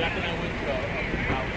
Jack and I went to a, a house.